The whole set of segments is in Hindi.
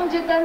Ondan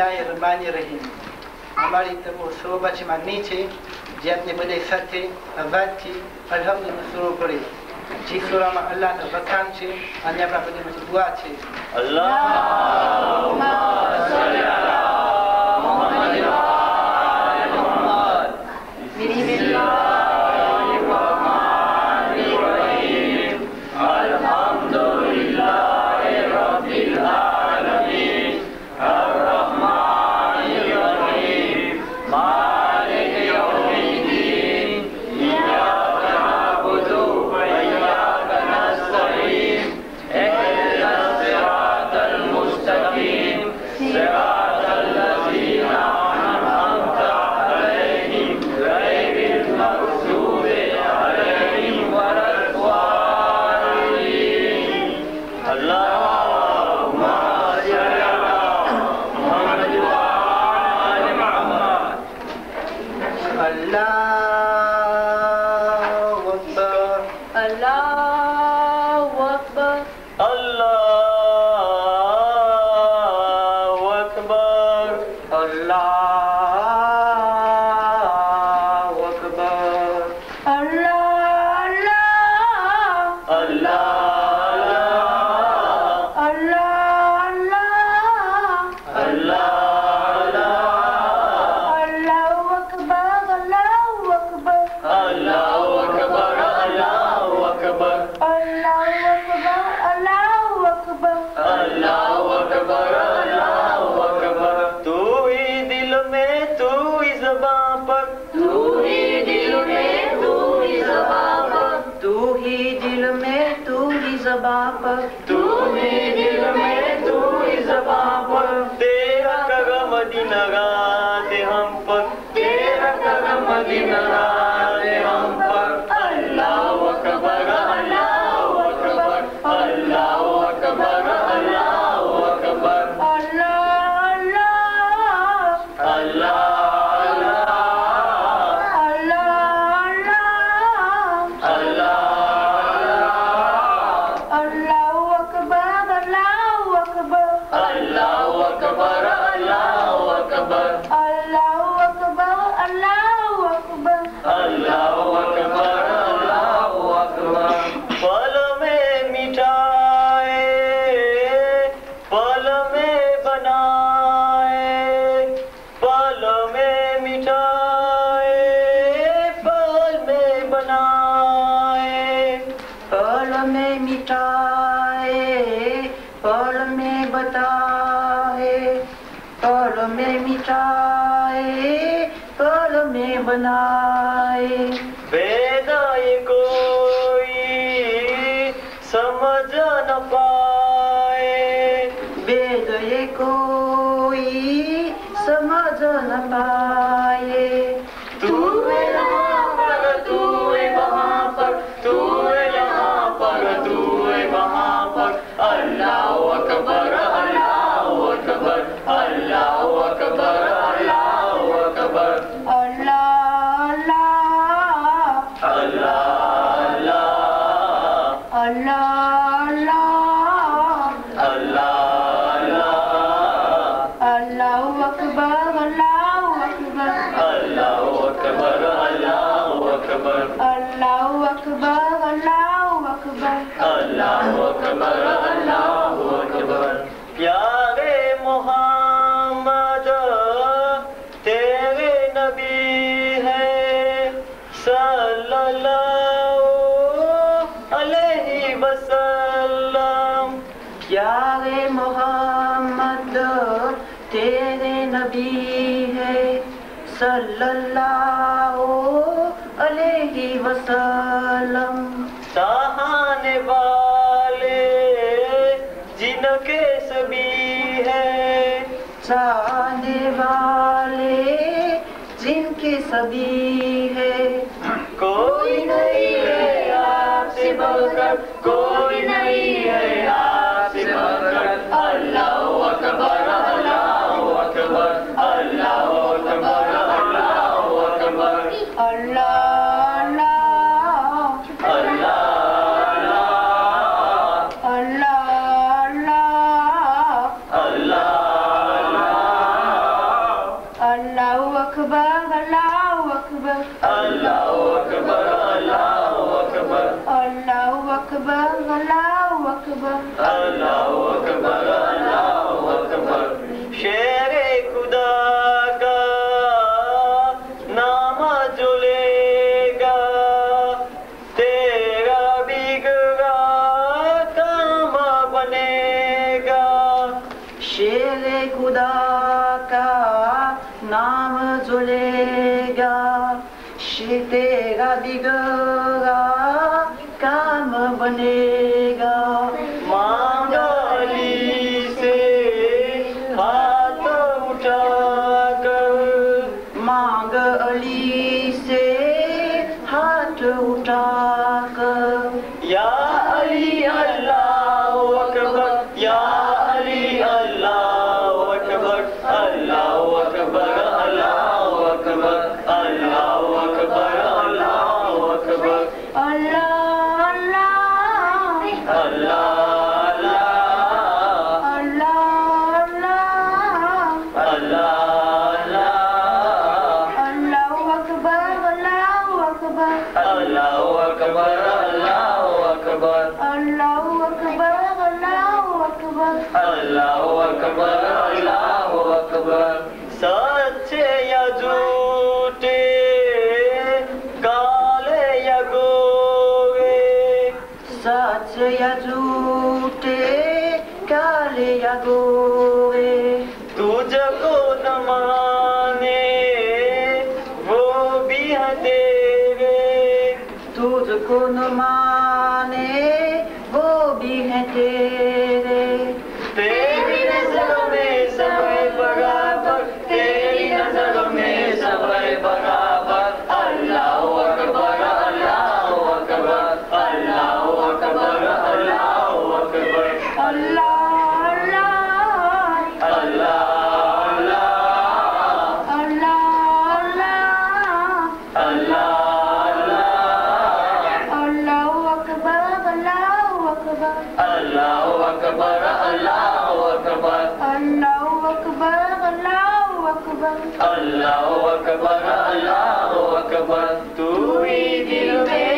બિસ્મિલ્લાહિર્રહમાનિ રહીમ અમારી તકો સોબાછી માંગણી છે જે આપણે બધે સાથે અવાજથી અલહમદુલ્લા શરૂ કરીએ જે સુરામાં અલ્લાહનો વખાણ છે અને આપણા બધામાં દુઆ છે અલ્લાહ Arr बाप तू मेरे दिल में तू ही जबान। बनाए, फल में मिठाए फल में बताए, फल में मिठाए फल में बनाए। वेदाए को अकबर अल अकबर। अलद ते नबी है सल्लल्लाहु अलैहि वसल्लम। प्यारे मोहम्मद तेरे नबी है सल्लल्लाहु वसलम। सहाने वाले जिनके सभी है। चाहने वाले जिनके सभी मांग अली से हाथ उठा अल्लाह अकबर अल्लाह अकबर। अल्लाह अकबर अल्लाह अकबर। अल्लाह अकबर अल्लाह अकबर। सारे गुण माने वो भी है तेरे। अल्लाह अकबर अल्लाह अकबर तू ही दिल में